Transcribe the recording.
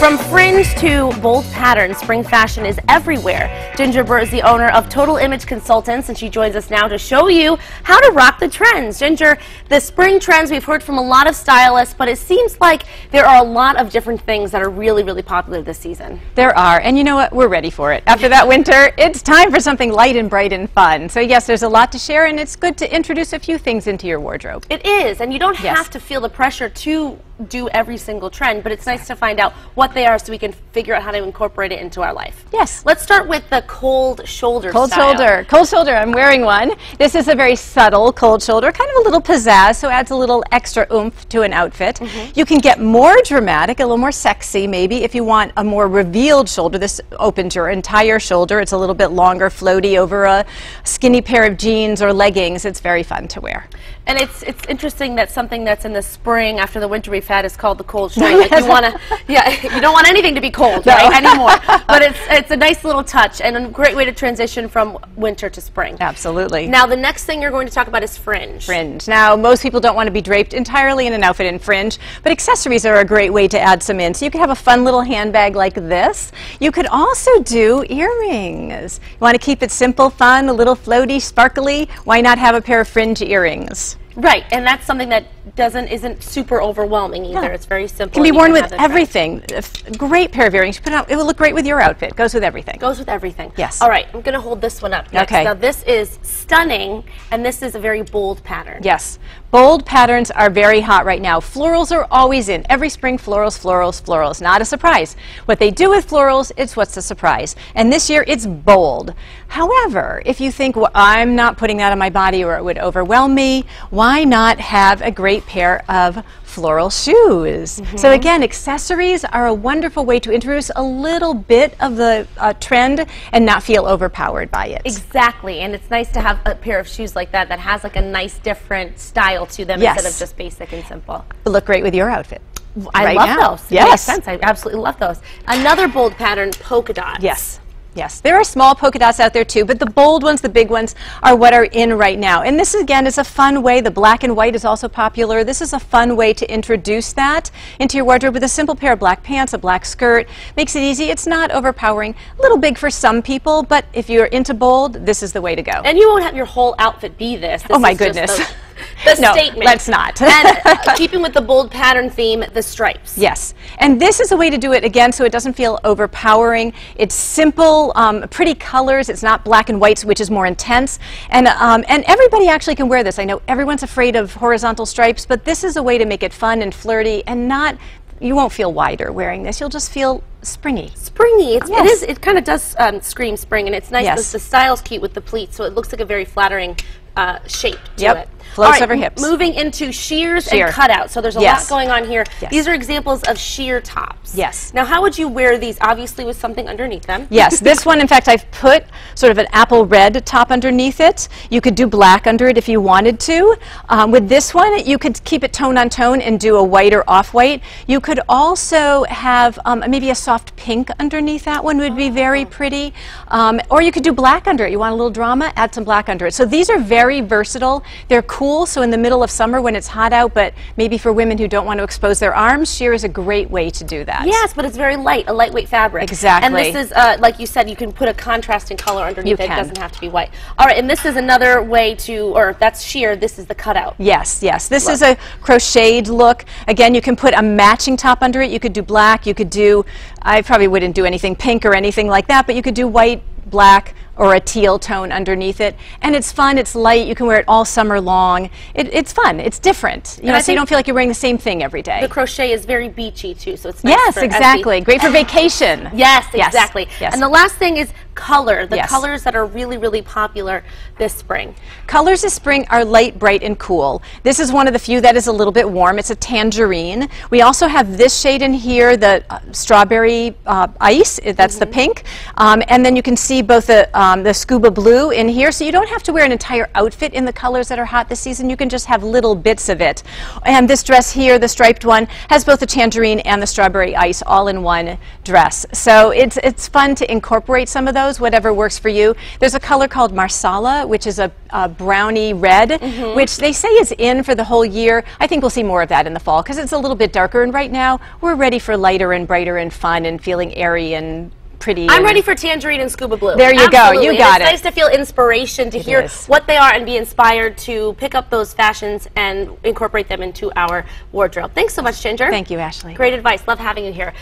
From fringe to bold patterns, spring fashion is everywhere. Ginger Burr is the owner of Total Image Consultants, and she joins us now to show you how to rock the trends. Ginger, the spring trends, we've heard from a lot of stylists, but it seems like there are a lot of different things that are really, really popular this season. There are, and you know what? We're ready for it. After that winter, it's time for something light and bright and fun. So yes, there's a lot to share, and it's good to introduce a few things into your wardrobe. It is, and you don't Yes. have to feel the pressure to do every single trend, but it's nice to find out what they are so we can figure out how to incorporate it into our life. Yes. Let's start with the cold shoulder Cold style. shoulder. Cold shoulder. I'm wearing one. This is a very subtle cold shoulder, kind of a little pizzazz, so adds a little extra oomph to an outfit. Mm-hmm. You can get more dramatic, a little more sexy maybe, if you want a more revealed shoulder. This opens your entire shoulder. It's a little bit longer, floaty over a skinny pair of jeans or leggings. It's very fun to wear. And it's it's interesting that something that's in the spring after the winter we've had is called the cold shoulder. Like you want to, yeah, you don't want anything to be cold right, anymore. But it's it's a nice little touch and a great way to transition from winter to spring. Absolutely. Now the next thing you're going to talk about is fringe. fringe. Now, most people don't want to be draped entirely in an outfit in fringe, but accessories are a great way to add some in. So you could have a fun little handbag like this. You could also do earrings. You want to keep it simple, fun, a little floaty, sparkly. Why not have a pair of fringe earrings? Right, and that's something that doesn't isn't super overwhelming either. It's very simple. Can be worn have with everything. Great pair of earrings. You Put it, on, it will look great with your outfit. Goes with everything. Goes with everything. Yes. All right, I'm going to hold this one up next. Okay. Now this is stunning, and this is a very bold pattern. Yes. Bold patterns are very hot right now. Florals are always in. Every spring, florals, florals, florals. Not a surprise. What they do with florals, it's what's a surprise. And this year, it's bold. However, if you think, well, I'm not putting that on my body or it would overwhelm me, why not have a great pair of floral shoes? So again, accessories are a wonderful way to introduce a little bit of the uh, trend and not feel overpowered by it. Exactly, and it's nice to have a pair of shoes like that that has like a nice different style to them Yes. instead of just basic and simple. Look great with your outfit. I right love now. those. It Yes. makes sense. I absolutely love those. Another bold pattern, polka dots. Yes. Yes, there are small polka dots out there too, but the bold ones, the big ones, are what are in right now. And this, again, is a fun way. The black and white is also popular. This is a fun way to introduce that into your wardrobe with a simple pair of black pants, a black skirt. Makes it easy. It's not overpowering. A little big for some people, but if you're into bold, this is the way to go. And you won't have your whole outfit be this. Oh, this Oh, my goodness. The, No, statement. let's not. and uh, keeping with the bold pattern theme, the stripes. Yes, and this is a way to do it again so it doesn't feel overpowering. It's simple, um, pretty colors. It's not black and white, which is more intense. And, um, and everybody actually can wear this. I know everyone's afraid of horizontal stripes, but this is a way to make it fun and flirty and not, you won't feel wider wearing this. You'll just feel springy. Springy. It's, It Yes. is. It kind of does um, scream spring, and it's nice. Yes. The, the style's cute with the pleats, so it looks like a very flattering uh, shape to Yep. it. Floats All right, over hips. Moving into sheers Sheer. and cutouts. So there's a Yes. lot going on here. Yes. These are examples of sheer tops. Yes. Now, how would you wear these? Obviously, with something underneath them. Yes, this one, in fact, I've put sort of an apple red top underneath it. You could do black under it if you wanted to. Um, with this one, you could keep it tone on tone and do a white or off white. You could also have um, maybe a soft pink underneath that one would be very pretty. Um, or you could do black under it. You want a little drama? Add some black under it. So these are very versatile. They're cool, so in the middle of summer when it's hot out, but maybe for women who don't want to expose their arms, sheer is a great way to do that. Yes, but it's very light, a lightweight fabric. Exactly. And this is, uh, like you said, you can put a contrasting color underneath You it. It doesn't have to be white. All right, and this is another way to, or that's sheer. This is the cutout. Yes, yes. This is a crocheted look. Again, you can put a matching top under it. You could do black. You could do, I probably wouldn't do anything pink or anything like that, but you could do white, black, or a teal tone underneath it. And it's fun, it's light, you can wear it all summer long. It, it's fun, it's different. You And know, I so you don't feel like you're wearing the same thing every day. The crochet is very beachy too, so it's nice yes, for- as we- exactly. Great for vacation. Yes, Yes, exactly. yes. And the last thing is color. The Yes. colors that are really, really popular this spring. Colors this spring are light, bright, and cool. This is one of the few that is a little bit warm. It's a tangerine. We also have this shade in here, the uh, strawberry uh, ice. uh, That's the pink. Um, and then you can see both the, um, um, the scuba blue in here, so you don't have to wear an entire outfit in the colors that are hot this season. You can just have little bits of it. And this dress here, the striped one, has both the tangerine and the strawberry ice all in one dress. So it's, it's fun to incorporate some of those, whatever works for you. There's a color called Marsala, which is a, a brownie red, which they say is in for the whole year. I think we'll see more of that in the fall because it's a little bit darker. And right now, we're ready for lighter and brighter and fun and feeling airy and pretty. I'm ready for tangerine and scuba blue. There you go. Absolutely. You And got it's it. nice to feel inspiration to hear is. what they are and be inspired to pick up those fashions and incorporate them into our wardrobe. Thanks so much, Ginger. Thank you, Ashley. Great advice. Love having you here.